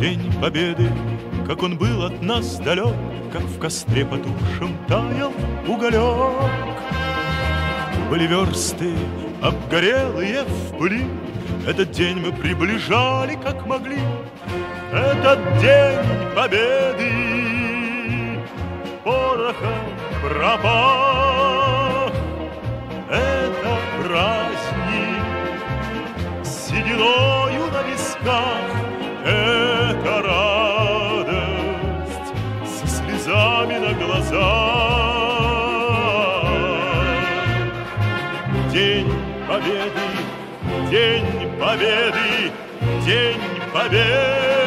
День победы, как он был от нас далек, Как в костре потухшем таял уголек. Были версты, обгорелые в пыли, Этот день мы приближали, как могли. Этот день победы порохом пропах. Это праздник сединою на висках, слезами на глазах. День победы, день победы, день победы.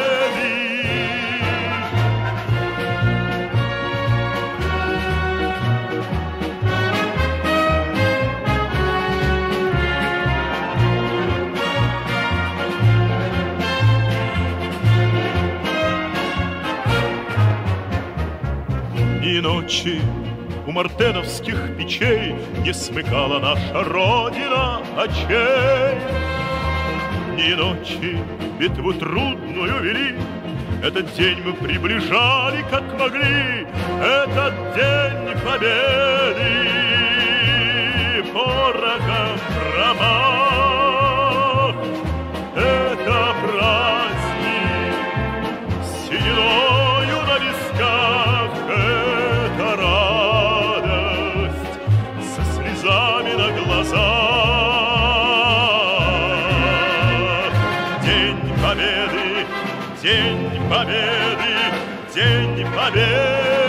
И ночи у мартеновских печей Не смыкала наша Родина очей. Ни ночи битву трудную вели, Этот день мы приближали, как могли, Этот день победы порохом слезами на глазах. День победы, день победы, день победы.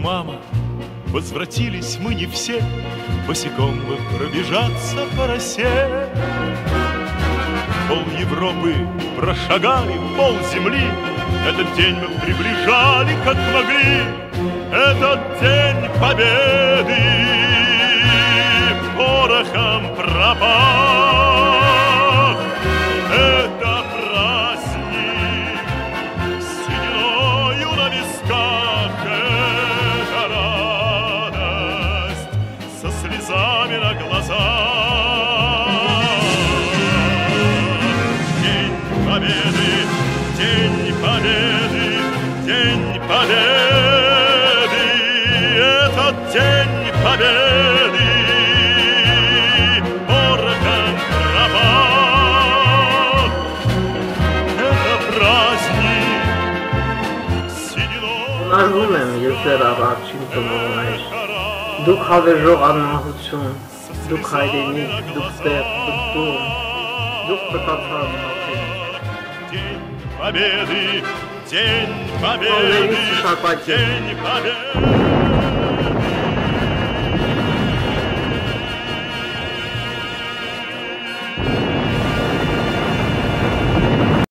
Мама, возвратились мы не все, Босиком бы пробежаться по росе. Пол Европы прошагали, пол земли, Этот день мы приближали, как могли, Этот день победы порохом пропах. Слезами на глазах День победы, день победы, день победы Этот день победы порохом пропах. Это праздник сединой Հնարվում եմ ես դեռ առաջին ծնողներ։ Դուք հավերժող անմահություն, դուք հայրենիք, դուք տեղ, դուք տուն, դուք մտածած մարդիկ։ День победы, день победы, Половицы шарпатье. день победы.